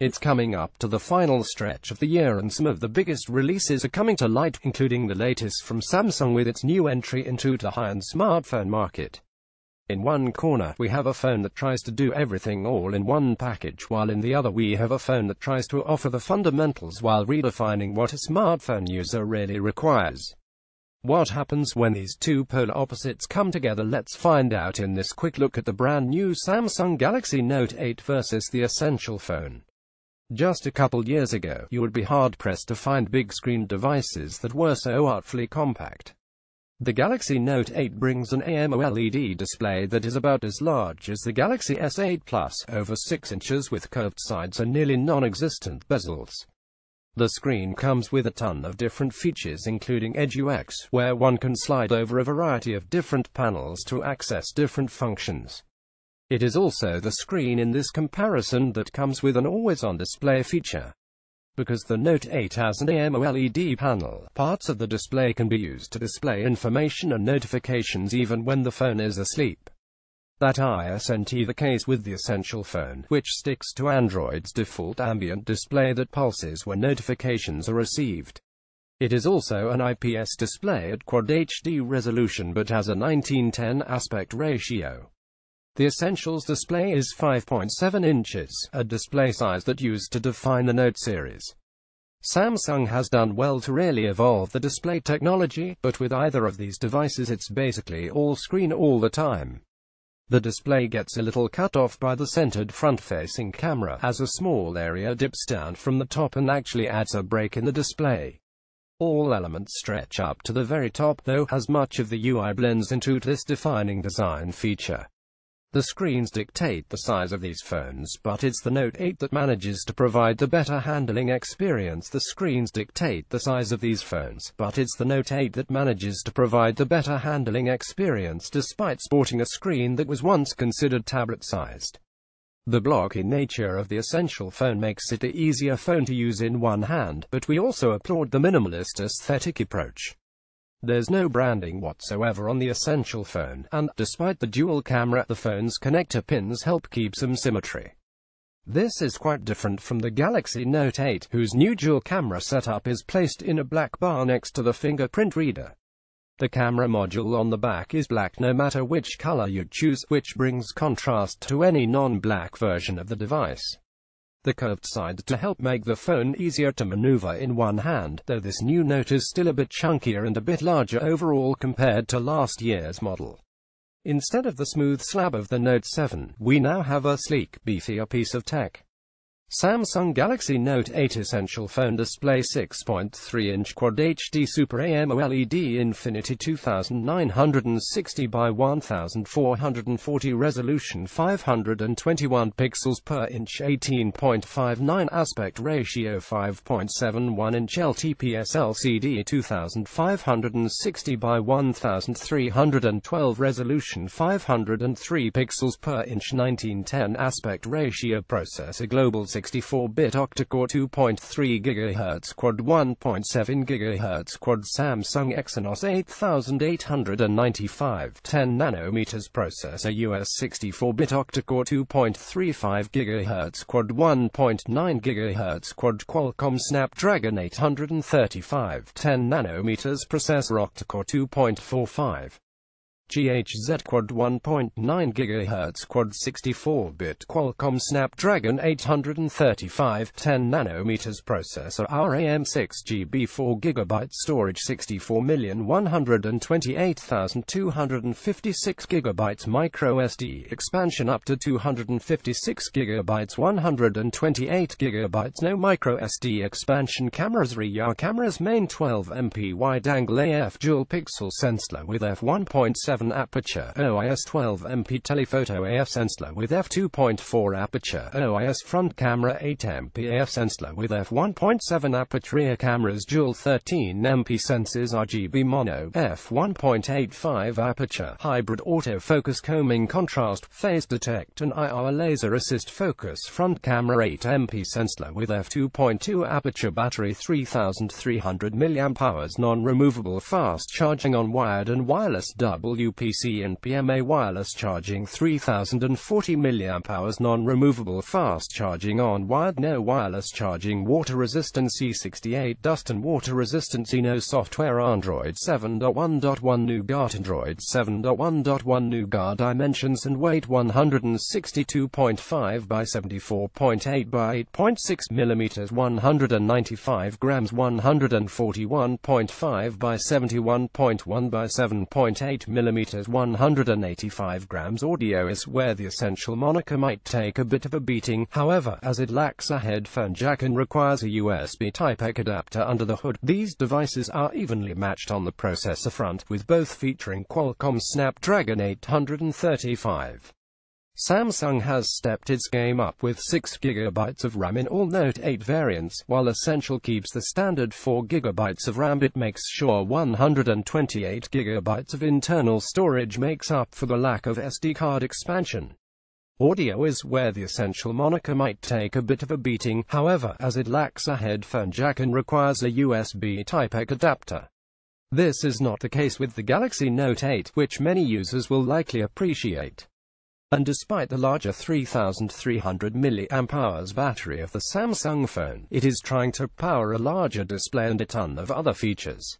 It's coming up to the final stretch of the year and some of the biggest releases are coming to light, including the latest from Samsung with its new entry into the high-end smartphone market. In one corner, we have a phone that tries to do everything all in one package, while in the other we have a phone that tries to offer the fundamentals while redefining what a smartphone user really requires. What happens when these two polar opposites come together? Let's find out in this quick look at the brand new Samsung Galaxy Note 8 versus the Essential phone. Just a couple years ago, you would be hard-pressed to find big-screen devices that were so artfully compact. The Galaxy Note 8 brings an AMOLED display that is about as large as the Galaxy S8 Plus, over 6 inches with curved sides and nearly non-existent bezels. The screen comes with a ton of different features including Edge UX, where one can slide over a variety of different panels to access different functions. It is also the screen in this comparison that comes with an always-on display feature. Because the Note 8 has an AMOLED panel, parts of the display can be used to display information and notifications even when the phone is asleep. That isn't the case with the Essential phone, which sticks to Android's default ambient display that pulses when notifications are received. It is also an IPS display at Quad HD resolution but has a 1910 aspect ratio. The Essentials display is 5.7 inches, a display size that used to define the Note series. Samsung has done well to really evolve the display technology, but with either of these devices it's basically all screen all the time. The display gets a little cut off by the centered front-facing camera, as a small area dips down from the top and actually adds a break in the display. All elements stretch up to the very top, though, as much of the UI blends into this defining design feature. The screens dictate the size of these phones, but it's the Note 8 that manages to provide the better handling experience. The screens dictate the size of these phones, but it's the Note 8 that manages to provide the better handling experience despite sporting a screen that was once considered tablet-sized. The blocky nature of the Essential phone makes it the easier phone to use in one hand, but we also applaud the minimalist aesthetic approach. There's no branding whatsoever on the Essential phone, and, despite the dual camera, the phone's connector pins help keep some symmetry. This is quite different from the Galaxy Note 8, whose new dual camera setup is placed in a black bar next to the fingerprint reader. The camera module on the back is black no matter which color you choose, which brings contrast to any non-black version of the device the curved side to help make the phone easier to maneuver in one hand, though this new Note is still a bit chunkier and a bit larger overall compared to last year's model. Instead of the smooth slab of the Note 7, we now have a sleek, beefier piece of tech. Samsung Galaxy Note 8 Essential Phone Display 6.3-inch Quad HD Super AMOLED Infinity 2960 by 1440 resolution 521 pixels per inch 18.59 aspect ratio 5.71 inch LTPS LCD 2560 by 1312 resolution 503 pixels per inch 1910 aspect ratio processor global 64-bit octa-core 2.3 GHz quad 1.7 GHz quad Samsung Exynos 8895 10 nanometers processor US 64-bit octa-core 2.35 GHz quad 1.9 GHz quad Qualcomm Snapdragon 835 10 nanometers processor octa-core 2.45 GHz Quad 1.9 GHz Quad 64-bit Qualcomm Snapdragon 835 10 nanometers processor RAM 6 GB 4 GB storage 64,128,256 GB micro SD expansion up to 256 GB 128 GB no micro SD expansion cameras rear cameras main 12 MP wide angle AF dual pixel sensor with f1.7 7 aperture OIS 12 MP telephoto AF sensor with f2.4 aperture OIS front camera 8 MP AF sensor with f1.7 aperture rear cameras dual 13 MP sensors RGB mono f1.85 aperture hybrid autofocus combing contrast phase detect and IR laser assist focus front camera 8 MP sensor with f2.2 aperture battery 3300 mAh non-removable fast charging on wired and wireless double WPC and PMA wireless charging 3040 mAh non-removable fast charging on-wired no wireless charging water resistant C68 dust and water resistant Zeno software Android 7.1.1 Nougat Android 7.1.1 Nougat dimensions and weight 162.5 by 74.8 by 8.6 millimeters 195 grams 141.5 by 71.1 by 7.8 millimeters 185 grams audio is where the essential moniker might take a bit of a beating, however, as it lacks a headphone jack and requires a USB Type-A adapter under the hood. These devices are evenly matched on the processor front, with both featuring Qualcomm Snapdragon 835. Samsung has stepped its game up with 6GB of RAM in all Note 8 variants, while Essential keeps the standard 4GB of RAM. It makes sure 128GB of internal storage makes up for the lack of SD card expansion. Audio is where the Essential moniker might take a bit of a beating, however, as it lacks a headphone jack and requires a USB Type-A adapter. This is not the case with the Galaxy Note 8, which many users will likely appreciate. And despite the larger 3300 mAh battery of the Samsung phone, it is trying to power a larger display and a ton of other features.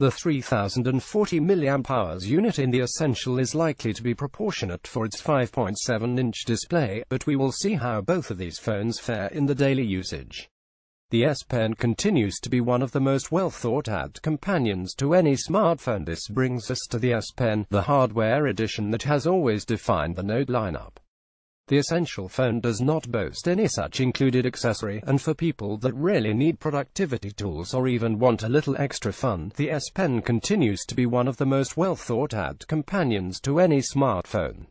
The 3040 mAh unit in the Essential is likely to be proportionate for its 5.7-inch display, but we will see how both of these phones fare in the daily usage. The S Pen continues to be one of the most well thought out companions to any smartphone. This brings us to the S Pen, the hardware edition that has always defined the Note lineup. The Essential phone does not boast any such included accessory, and for people that really need productivity tools or even want a little extra fun, the S Pen continues to be one of the most well thought out companions to any smartphone.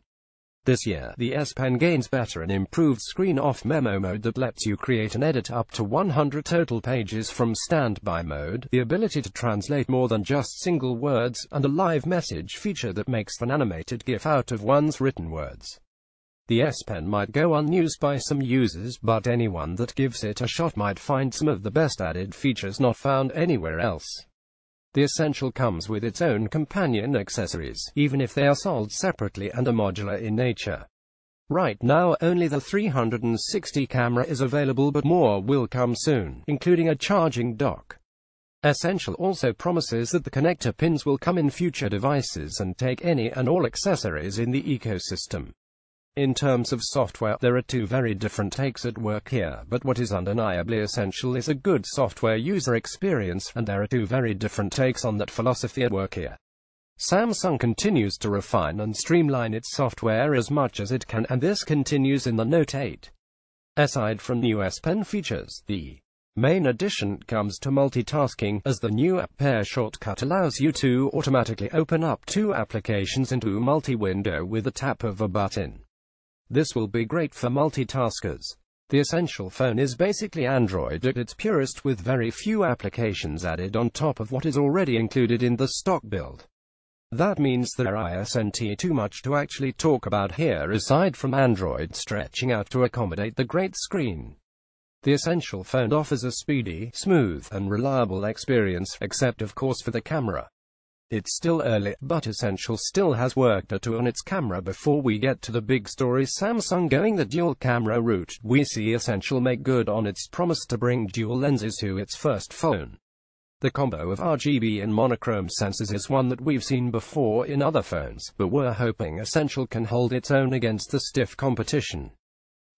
This year, the S Pen gains better and improved screen-off memo mode that lets you create and edit up to 100 total pages from standby mode, the ability to translate more than just single words, and a live message feature that makes an animated GIF out of one's written words. The S Pen might go unused by some users, but anyone that gives it a shot might find some of the best added features not found anywhere else. The Essential comes with its own companion accessories, even if they are sold separately and are modular in nature. Right now, only the 360 camera is available but more will come soon, including a charging dock. Essential also promises that the connector pins will come in future devices and take any and all accessories in the ecosystem. In terms of software, there are two very different takes at work here, but what is undeniably essential is a good software user experience, and there are two very different takes on that philosophy at work here. Samsung continues to refine and streamline its software as much as it can, and this continues in the Note 8. Aside from new S Pen features, the main addition comes to multitasking, as the new App Pair shortcut allows you to automatically open up two applications into multi-window with a tap of a button. This will be great for multitaskers. The Essential phone is basically Android at its purest with very few applications added on top of what is already included in the stock build. That means there isn't too much to actually talk about here aside from Android stretching out to accommodate the great screen. The Essential phone offers a speedy, smooth, and reliable experience, except of course for the camera. It's still early, but Essential still has work to do on its camera before we get to the big story Samsung going the dual camera route. We see Essential make good on its promise to bring dual lenses to its first phone. The combo of RGB and monochrome sensors is one that we've seen before in other phones, but we're hoping Essential can hold its own against the stiff competition.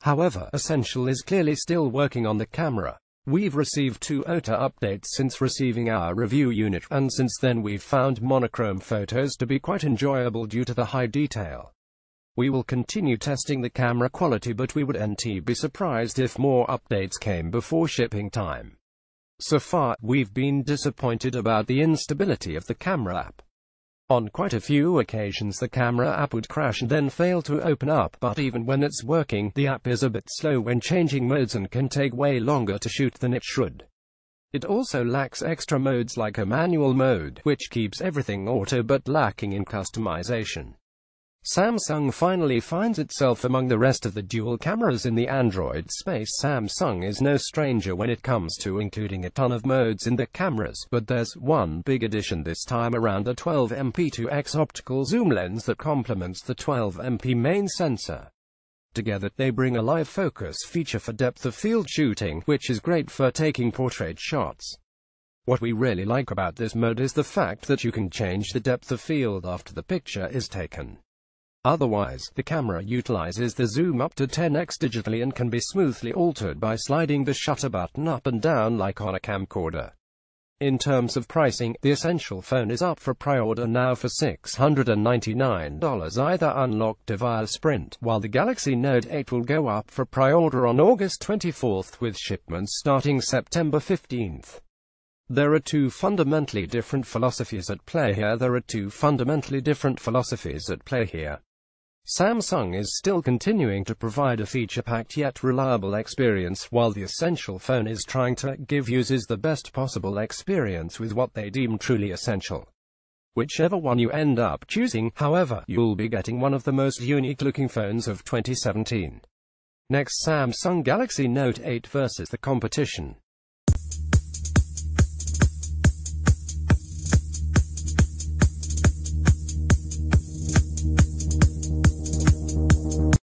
However, Essential is clearly still working on the camera. We've received two OTA updates since receiving our review unit, and since then we've found monochrome photos to be quite enjoyable due to the high detail. We will continue testing the camera quality but we would NT be surprised if more updates came before shipping time. So far, we've been disappointed about the instability of the camera app. On quite a few occasions the camera app would crash and then fail to open up, but even when it's working, the app is a bit slow when changing modes and can take way longer to shoot than it should. It also lacks extra modes like a manual mode, which keeps everything auto but lacking in customization. Samsung finally finds itself among the rest of the dual cameras in the Android space. Samsung is no stranger when it comes to including a ton of modes in the cameras, but there's one big addition this time around a 12MP 2x optical zoom lens that complements the 12MP main sensor. Together, they bring a live focus feature for depth of field shooting, which is great for taking portrait shots. What we really like about this mode is the fact that you can change the depth of field after the picture is taken. Otherwise, the camera utilizes the zoom up to 10x digitally and can be smoothly altered by sliding the shutter button up and down like on a camcorder. In terms of pricing, the Essential phone is up for pre-order now for $699 either unlocked or via Sprint, while the Galaxy Note 8 will go up for pre-order on August 24th with shipments starting September 15th. There are two fundamentally different philosophies at play here. There are two fundamentally different philosophies at play here. Samsung is still continuing to provide a feature-packed yet reliable experience, while the Essential phone is trying to give users the best possible experience with what they deem truly essential. Whichever one you end up choosing, however, you'll be getting one of the most unique-looking phones of 2017. Next Samsung Galaxy Note 8 versus the competition.